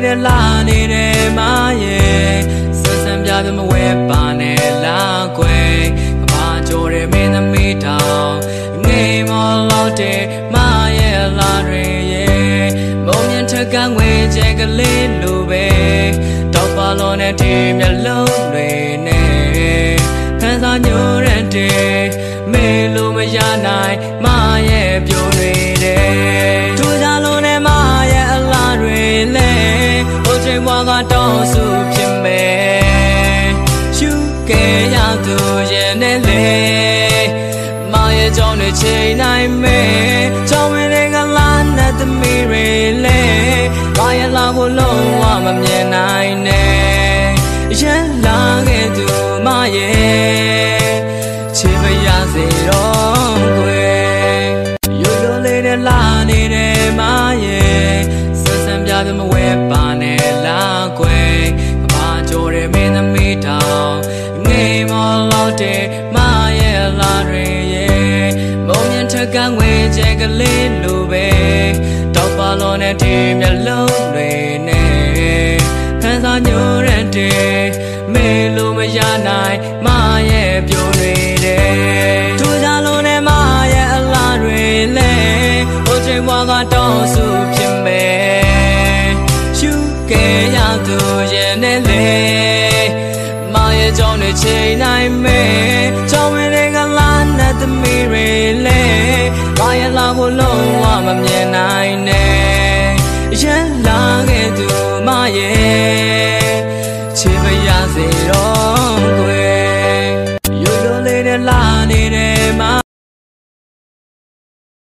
လေးနဲ့လာနေတယ်မရဲ့ဆဆန်ပြပြမဝဲပါနဲ့လာကွယ်ကဘာကြော်တဲ့မင်းသမီးတောင်ငိမ်မလို့တဲ့မရဲ့လာတွေရဲ့မုံမြင့်ထက်ကငွေကျဲကလေးလိုပဲတောက်ပါလို့နဲ့ဒီမျက်လုံးတွေနဲ့ဖန်စာညိုရတဲ့မေလိုမရနိုင်မရဲ့ပြိုတွေတဲ့ တောင်းစုဖြစ်မယ်ရှုခဲ့ရသူရဲ့နဲ့လေမရဲ့ကြောင့်တွေချိန်နိုင်မယ်ကြောင့်ဝင်တွေကလာနဲ့သမီးတွေလဲမရဲ့လာဖို့လုံးဝမမြင်နိုင်နဲ့ရဲလာခဲ့သူမရဲ့ ကွယ်ကဘာကြော်တဲ့မင်းသမီးတောင်ငိမ်မလို့တဲ့မရဲ့လာတွေရဲ့မုံမြင့်ထက်ကငွေကျဲကလေးလိုပဲတောက်ပါလို့နဲ့ဒီမျက်လုံးတွေနဲ့ဖန်စာညိုရတဲ့မေလိုမရနိုင်မရဲ့ပြိုတွေတဲ့ထူကြလို့နဲ့မရဲ့အလားတွေလဲဟိုချိန်ဘွားကတောင်းစုဖြစ်မယ်ရှုခဲ့ရ သူရဲ့နဲ့လေမောင်ရဲ့ကြောင့်နဲ့ချိန်နိုင်မဲကြောင့်ဝင်တဲ့ကလာနဲ့သမီးရယ်လေမောင်ရဲ့လာဖို့လုံးဝမမြင်နိုင်နဲ့ရန်လာခဲ့သူမရဲ့ချစ်မရစေတော့ကိုယ်ရိုးရိုးလေးနဲ့လာနေတယ်မ